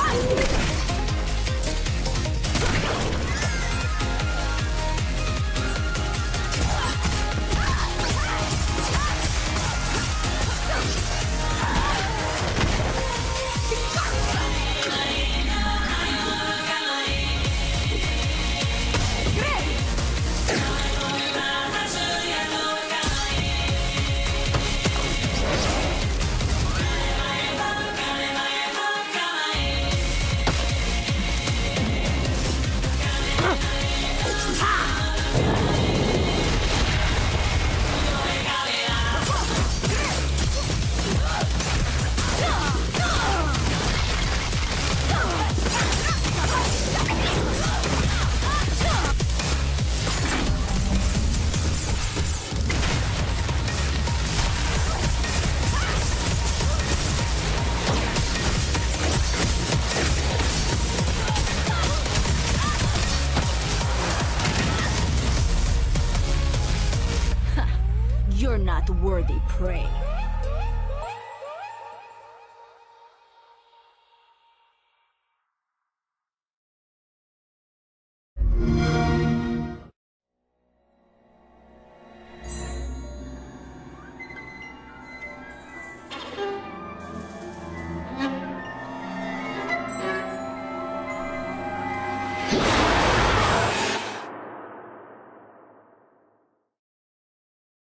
Fight! You're not worthy prey.